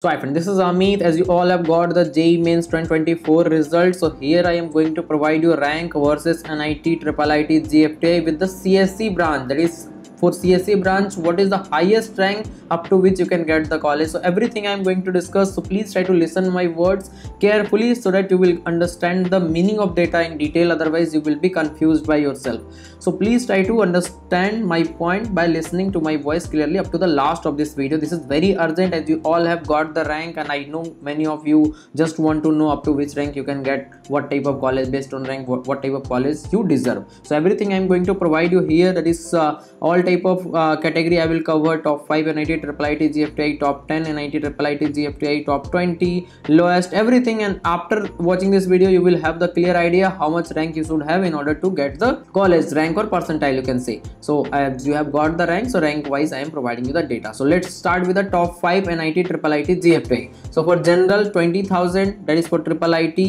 So hi friend, this is Amit as you all have got the JEE Mains 2024 results. So here I am going to provide you rank versus NIT Triple IT GFTI with the CSE branch that is for CSE branch what is the highest rank up to which you can get the college? So everything I am going to discuss so please try to listen my words carefully so that you will understand the meaning of data in detail otherwise you will be confused by yourself. So please try to understand my point by listening to my voice clearly up to the last of this video. This is very urgent as you all have got the rank and I know many of you just want to know up to which rank you can get what type of college based on rank what, what type of college you deserve. So everything I am going to provide you here that is uh, all type of uh, category I will cover. Top 5 NIT triple IT GFTI top 10 NIT triple IT GFTI top 20 lowest everything. And after watching this video you will have the clear idea how much rank you should have in order to get the college rank or percentile you can say. So as you have got the rank so rank wise I am providing you the data. So let's start with the top 5 NIT triple IT GFTI so for general 20000 that is for triple IT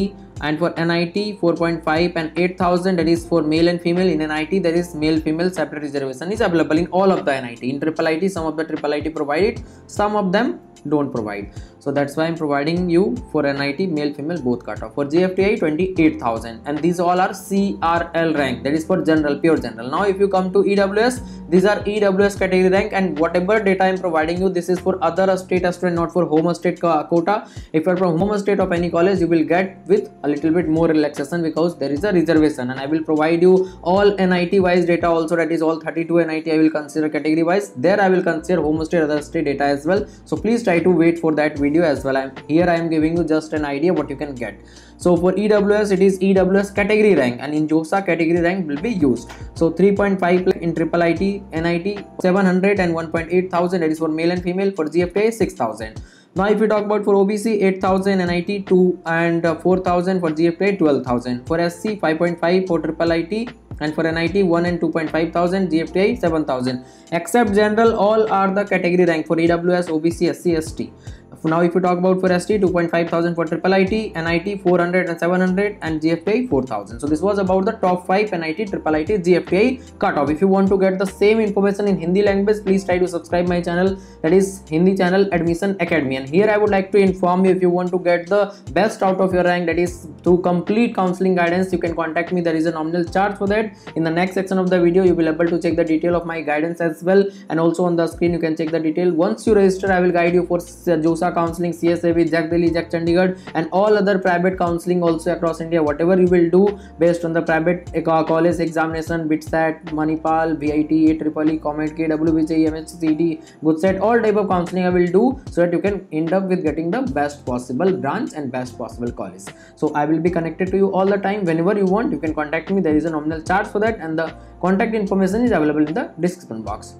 and for NIT 4.5 and 8000 that is for male and female. In NIT there is male female separate reservation is available in all of the NIT in triple IT some of the triple IT provide it some of them don't provide so that's why i'm providing you for nit male female both cutoff for gfti 28000 and these all are crl rank. That is for general pure general. Now if you come to ews these are ews category rank. And whatever data i'm providing you this is for other state student not for home state quota. If you're from home state of any college you will get with a little bit more relaxation because there is a reservation. And i will provide you all nit wise data also. That is all 32 nit i will consider category wise there i will consider home state other state data as well. So please try to wait for that video as well. I'm, here i am giving you just an idea what you can get. So for ews it is ews category rank and in josaa category rank will be used. So 3.5 in triple it nit 700 and 1.8 thousand that is for male and female for gfti 6000 now if we talk about for obc 8000 nit 2 and uh, 4000 for gfti 12000 for sc 5.5 for triple it and for NIT 1 and 2.5 thousand GFTI 7000 except general all are the category rank for EWS OBC SC ST now if you talk about for ST 2.5 thousand for triple IT NIT 400 and 700 and GFTI 4000 so this was about the top 5 NIT triple IT GFTI cutoff. If you want to get the same information in Hindi language please try to subscribe my channel. That is Hindi channel admission academy. And here I would like to inform you if you want to get the best out of your rank that is through complete counseling guidance you can contact me. There is a nominal charge for that. In the next section of the video you will able to check the detail of my guidance as well. And also on the screen you can check the detail. Once you register I will guide you for JOSAA counseling CSAB JAC Delhi JAC Chandigarh and all other private counseling also across India. Whatever you will do based on the private college examination BITSAT Manipal VIT EEE COMEDK WBJ MHCD GUJCET all type of counseling I will do so that you can end up with getting the best possible branch and best possible college. So I will be connected to you all the time. Whenever you want you can contact me. There is a nominal charge for that and the contact information is available in the description box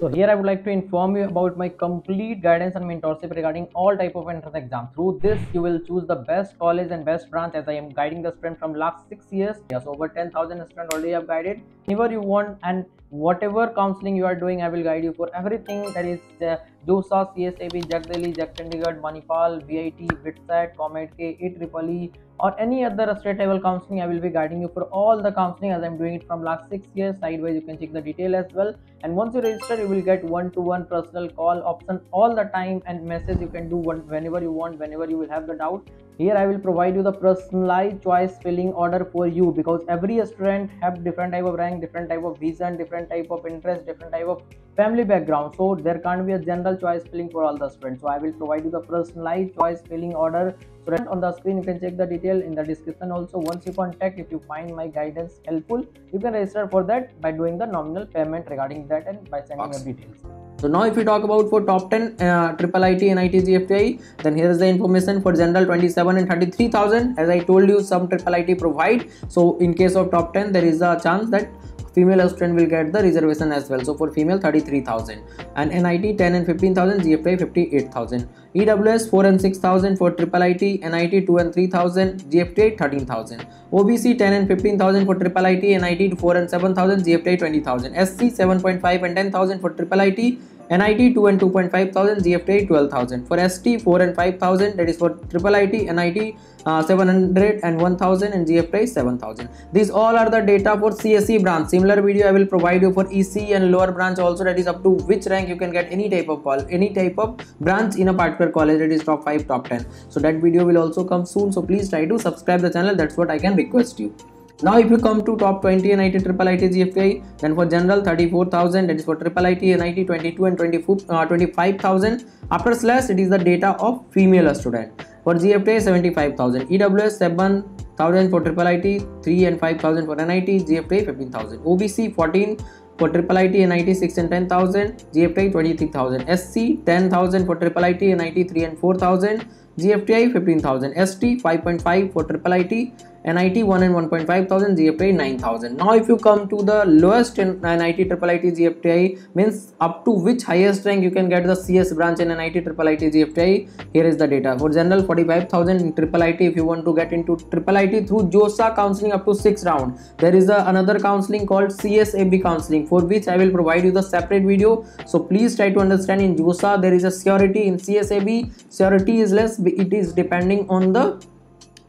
so here I would like to inform you about my complete guidance and mentorship regarding all type of entrance exam. Through this, you will choose the best college and best branch as I am guiding the student from last six years. Yes, over 10,000 students already have guided. Whenever you want and whatever counseling you are doing, I will guide you for everything. That is uh, JOSAA, CSAB, JAC Delhi, JAC Chandigarh, Manipal, VIT, BITSAT, COMEDK, EEE, or any other state level counseling i will be guiding you for all the counseling as i'm doing it from last six years. Sideways you can check the detail as well. And once you register you will get one to one personal call option all the time and message you can do one, whenever you want whenever you will have the doubt here i will provide you the personalized choice filling order for you because every student have different type of rank different type of vision different type of interest different type of family background. So there can't be a general choice filling for all the students. So i will provide you the personalized choice filling order. So right on the screen you can check the detail in the description also. Once you contact if you find my guidance helpful you can register for that by doing the nominal payment regarding that and by sending your details so now if we talk about for top 10 uh, triple IT and IT GFTI then here is the information for general 27 and 33,000 as I told you some triple IT provide. So in case of top 10 there is a chance that female student will get the reservation as well. So for female 33000 and nit 10 and 15000 gfti 58000 ews 4 and 6000 for triple it nit 2 and 3000 gfti 13000 obc 10 and 15000 for triple it nit 4 and 7000 gfti 20000 sc 7.5 and 10000 for triple it NIT 2 and 2.5 thousand, GFTI 12,000. For ST 4 and 5,000 that is for triple IT, NIT uh, 700 and 1000 and GFTI 7000. These all are the data for CSE branch. Similar video I will provide you for EC and lower branch also that is up to which rank you can get any type of call, any type of branch in a particular college that is top 5, top 10. So that video will also come soon. So please try to subscribe the channel. That's what I can request you. Now if you come to top 20 NIT triple IT GFTI then for general 34,000 that is for triple IT NIT 22 and 24, uh, 25,000 after slash it is the data of female student. For GFTI 75,000 EWS 7,000 for triple IT 3 and 5,000 for NIT GFTI 15,000 OBC 14 for triple IT NIT 6 and 10,000 GFTI 23,000 SC 10,000 for triple IT NIT 3 and 4,000 GFTI 15,000 ST 5.5 for triple IT NIT 1 and 1.5 thousand, GFTI 9000. Now if you come to the lowest in NIT triple IT GFTI means up to which highest rank you can get the CS branch in NIT triple IT GFTI. Here is the data. For general 45,000 in triple IT if you want to get into triple IT through JOSAA counseling up to 6 round. There is a, another counseling called CSAB counseling for which I will provide you the separate video. So please try to understand in JOSAA there is a surety in CSAB. Surety is less it is depending on the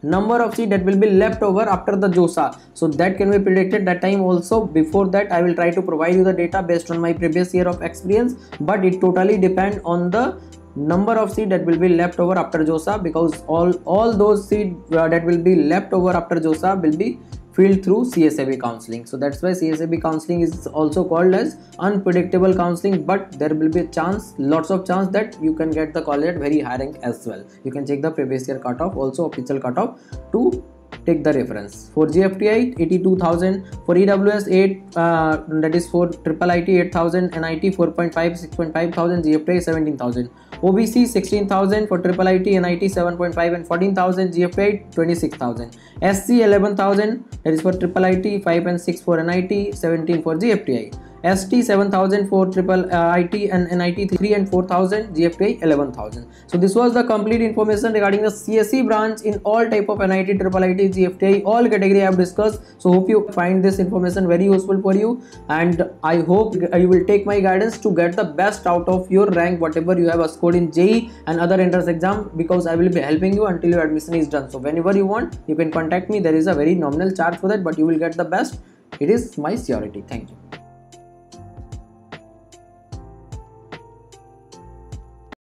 number of seed that will be left over after the JOSAA. So that can be predicted that time also. Before that, I will try to provide you the data based on my previous year of experience, but it totally depend on the number of seed that will be left over after JOSAA because all all those seed uh, that will be left over after JOSAA will be filled through CSAB counseling. So that's why CSAB counseling is also called as unpredictable counseling but there will be a chance, lots of chance that you can get the college at very high rank as well. You can check the previous year cutoff also official cutoff to take the reference. for GFTI 82,000 for EWS 8 uh, that is for triple IT 8,000 NIT 4.5 6.5 thousand GFTI 17,000 OBC 16,000 for triple IT and NIT 7.5 and 14,000 GFTI 26,000 SC 11,000 that is for triple IT 5 and 6 for NIT 17 for GFTI ST 7000 for triple uh, IT and NIT 3 and 4000 GFTI 11000 so this was the complete information regarding the CSE branch in all type of NIT triple IT GFTI all category I have discussed. So hope you find this information very useful for you. And I hope you will take my guidance to get the best out of your rank whatever you have scored in JEE and other entrance exam because I will be helping you until your admission is done. So whenever you want you can contact me. There is a very nominal charge for that but you will get the best. It is my surety. Thank you